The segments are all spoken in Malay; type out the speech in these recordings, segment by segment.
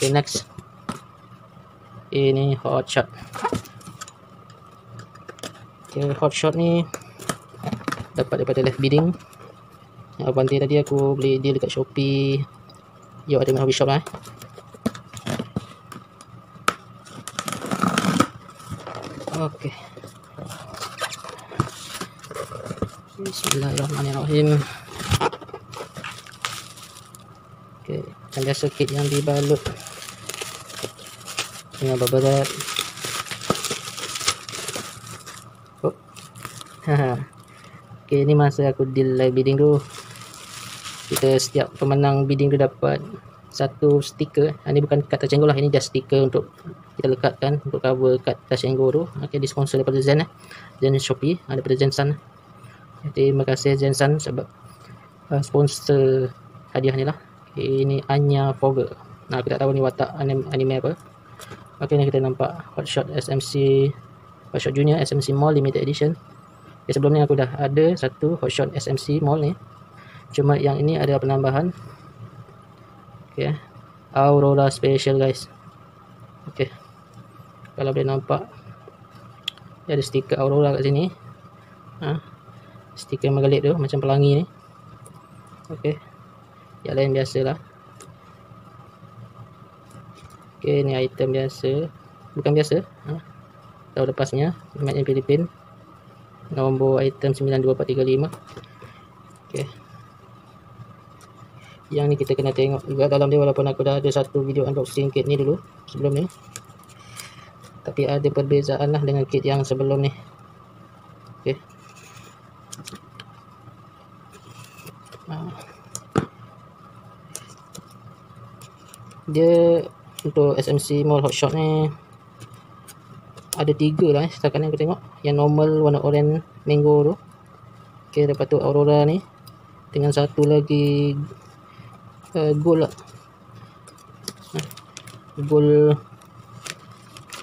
Okay, next. Ini hot shot. Okay, hot shot ni dapat daripada left bidding. Yang abang tadi aku beli dia dekat Shopee. Yo ada hobby shop lah eh. Okey. Bismillahirrahmanirrahim. Okey, macam biasa kit yang dibalut dengan berat. Oh. Okey, ni masa aku deal live bidding tu. Kita setiap pemenang bidding tu dapat satu stiker. Ini ah, bukan kat touch lah, ini just stiker untuk kita lekatkan untuk cover kat touch and go tu ok disponsor daripada Zen eh Zen Shopee uh, daripada Zen Sun terima kasih Zen Sun sebab uh, sponsor hadiah ni lah okay, ini Anya Fogger nah aku tak tahu ni watak anime, anime apa ok ni kita nampak Hotshot SMC Hotshot Junior SMC Mall Limited Edition. Okay, sebelum ni aku dah ada satu Hotshot SMC Mall ni. Cuma yang ini ada penambahan. Ok Aurora Special guys. Ok kalau boleh nampak dia ada stiker aurora kat sini. Ha? stiker yang tu macam pelangi ni. Ok yang lain biasalah ok ni item biasa. Bukan biasa ha? tahun lepasnya made in Philippines nombor item 92435 ok yang ni kita kena tengok juga dalam dia walaupun aku dah ada satu video unboxing kit ni dulu sebelum ni. Tapi ada perbezaan lah dengan kit yang sebelum ni. Ok dia untuk SMC Mall Hotshot ni ada tiga lah eh setakat ni aku tengok. Yang normal warna orange mango tu. Ok lepas tu Aurora ni. Dengan satu lagi uh, gold lah. Gold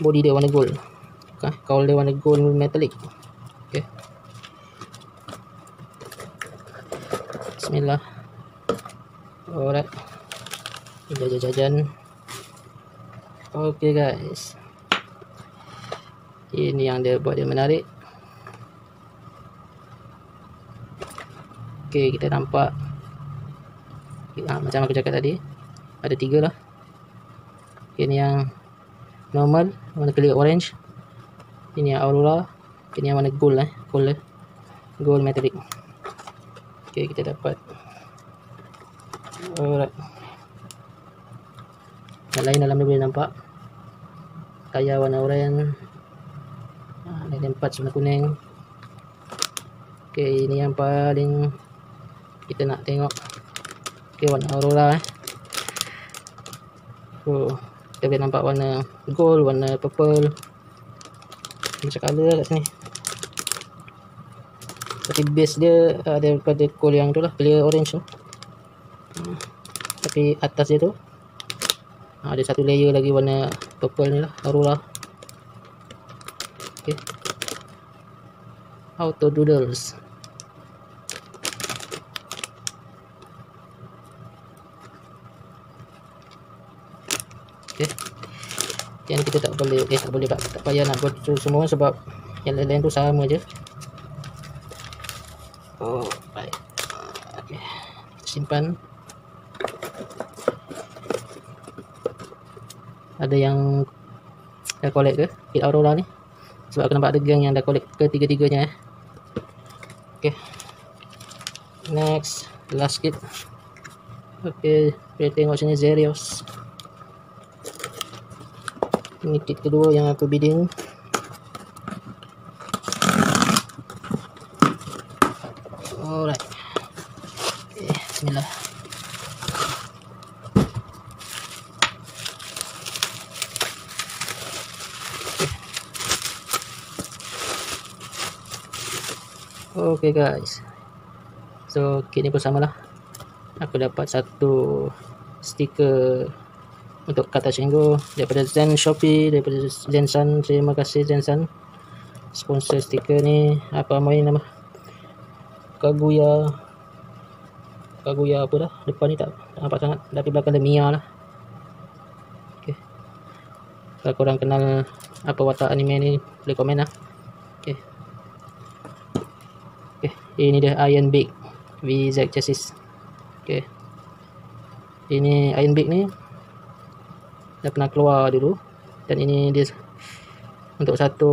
body dia warna gold. Okay. kaul dia warna gold metallic. Okay. bismillah. Alright. Jajan-jajan ok guys. Ini yang dia buat dia menarik. Ok kita nampak. Ha, macam aku cakap tadi ada tiga lah. Ok ni yang normal warna clear orange. Ini yang aurora. Ini yang warna gold eh gold eh gold metallic. Ok kita dapat. Alright yang lain dalam ni boleh nampak. Tayar warna orange ha, ada empat warna kuning. Ok ini yang paling kita nak tengok. Ok warna aurora eh. Oh kita boleh nampak warna gold, warna purple. Macam colour lah kat sini. Tapi base dia uh, daripada gold yang tu lah clear orange tu. Hmm. tapi atas dia tu uh, ada satu layer lagi warna purple ni lah aurora ok auto doodles. Okey. Yang kita tak boleh eh tak boleh tak, tak payah nak buat tu semua sebab yang lain-lain tu sama je. Oh baik okey simpan ada yang dah collect ke? Kit aurora ni? Sebab aku nampak ada gang yang dah collect ke tiga-tiganya eh. Okey. Next. Last kit okey. Kita tengok sini Zerios. Ini kit kedua yang aku bidding alright okay, bismillah Okay guys. So kit ni pun sama lah. Aku dapat satu stiker untuk kata cenggo daripada Zen Shopee daripada Zen Sun terima kasih Zen Sun sponsor stiker ni. Apa main nama? Kaguya. Kaguya apa dah? Depan ni tak nampak sangat. Tapi belakang dia Mia lah. Kalau korang kenal apa watak anime ni boleh komen lah ok ok ini dia Iron Big VZ chassis. Ok. Ini Iron Big ni dah pernah keluar dulu. Dan ini dia untuk satu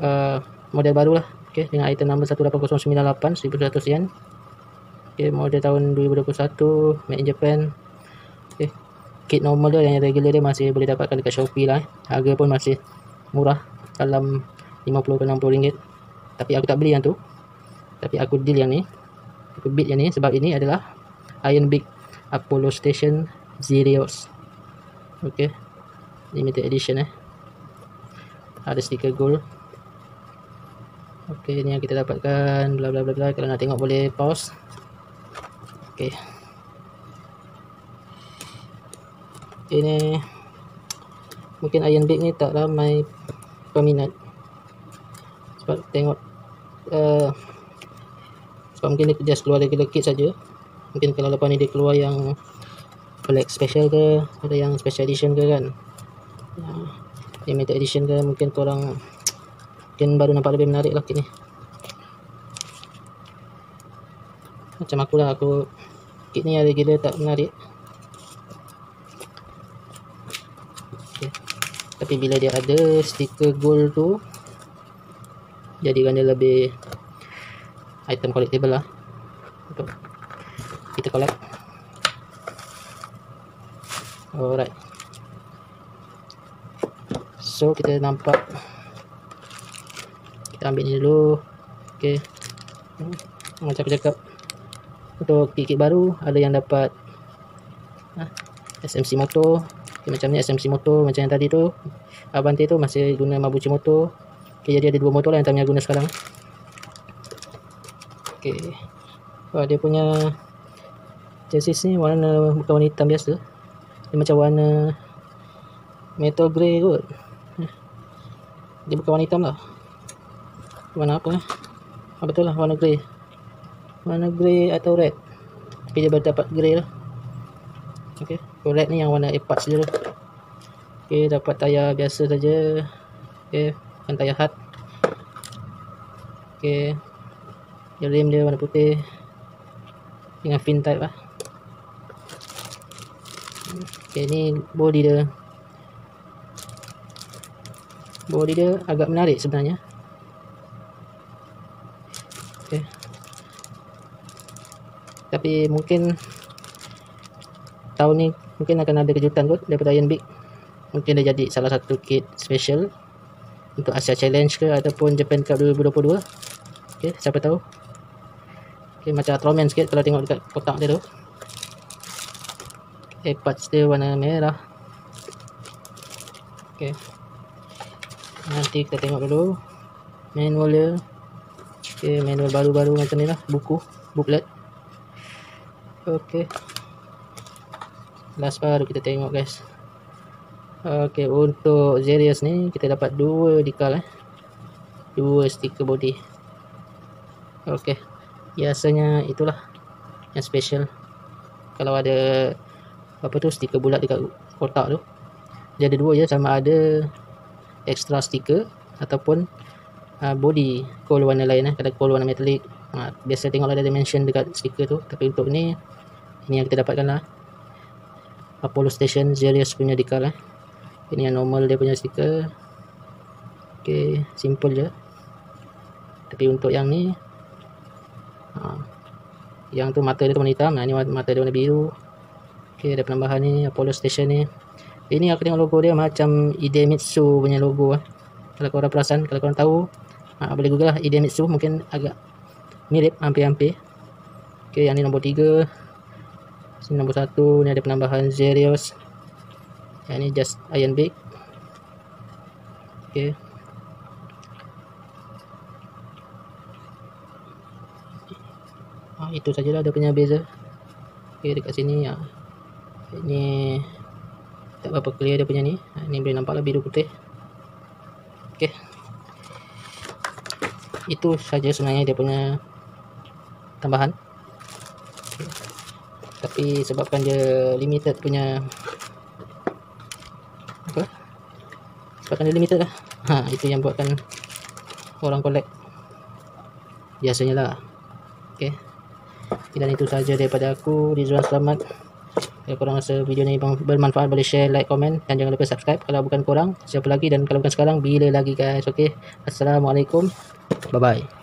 uh, model baru lah ok dengan item number 18098 1100 yen. Ok model tahun 2021 made in Japan. Ok kit normal dia yang regular dia masih boleh dapatkan dekat Shopee lah eh. harga pun masih murah dalam 50 ke 60 ringgit. Tapi aku tak beli yang tu tapi aku deal yang ni. Aku bid yang ni sebab ini adalah Iron Big Apollo Station Zerios ok limited edition eh. Ada stiker gold. Ok ni yang kita dapatkan bla bla bla bla. Kalau nak tengok boleh pause. Ok ini mungkin Iron Big ni tak ramai peminat. Sebab tengok uh, sebab mungkin dia just keluar regular kit saja. Mungkin kalau lepas ni dia keluar yang black special ke ada yang special edition ke kan. Uh, limited edition ke mungkin korang mungkin baru nampak lebih menarik lah kit ni. Macam aku lah aku kit ni regular tak menarik. Tapi bila dia ada stiker gold tu jadikan dia lebih item collectible lah. Untuk kita collect. Alright. So kita nampak. Kita ambil ni dulu. Ok macam aku cakap. Untuk kit-kit baru ada yang dapat ha, SMC motor. Okay, macam ni SMC motor macam yang tadi tu. Avante tu masih guna Mabuchi motor. Okay, jadi ada dua motor lah yang Tamiya guna sekarang ok oh, dia punya chassis ni warna bukan warna hitam biasa. Dia macam warna metal grey kot. Dia bukan warna hitam lah. Warna apa eh? Ah, betul lah warna grey. Warna grey atau red? Tapi dia berdapat grey lah. Ok red ni yang warna A-Parts je lah. Ok dapat tayar biasa saja. Ok bukan tayar hard. Ok rim dia warna putih. Dengan fin type lah. Ok ni body dia. Body dia agak menarik sebenarnya. Ok tapi mungkin tahun ni mungkin akan ada kejutan kot daripada Iron Big. Mungkin dia jadi salah satu kit special untuk Asia Challenge ke ataupun Japan Cup 2022 ok siapa tahu ok macam Ultraman sikit kalau tengok dekat kotak dia tu ok parts dia warna merah ok nanti kita tengok dulu manual dia ok manual baru-baru macam ni lah buku booklet Okey. Last baru kita tengok guys. Okey, untuk Zerius ni kita dapat dua decal eh. Dua stiker body. Okey. Biasanya itulah yang special. Kalau ada apa tu stiker bulat dekat kotak tu. Dia ada dua je sama ada extra stiker ataupun uh, body coal warna lain eh. Kalau coal warna metallic ha, biasa tengok ada dimension dekat stiker tu tapi untuk ni ini yang kita dapatkan lah Apollo Station Zerius punya decal eh. ini yang normal dia punya stiker ok simple je tapi untuk yang ni ha, yang tu mata dia tu warna hitam nah, ni mata dia warna biru. Ok ada penambahan ni Apollo Station ni. Ini aku tengok logo dia macam Idemitsu punya logo eh. kalau korang perasan kalau korang tahu ha, boleh google lah Idemitsu mungkin agak mirip hampir-hampir. Ok yang ni nombor 3 sini nombor 1 ni ada penambahan Zerios yang ni just iron big. Ok itu sajalah dia punya beza. Ok dekat sini ya. ini tak berapa clear dia punya ni. Ha, ni boleh nampak lah biru putih. Ok itu saja sebenarnya dia punya tambahan. Tapi sebabkan dia limited punya apa? Sebabkan dia limited lah. Ha, itu yang buatkan orang collect. Biasanya lah. Ok dan itu saja daripada aku. Rizwan Selamat. Kalau korang rasa video ni bermanfaat boleh share like komen dan jangan lupa subscribe kalau bukan korang. Siapa lagi dan kalau bukan sekarang bila lagi guys. Ok Assalamualaikum. Bye bye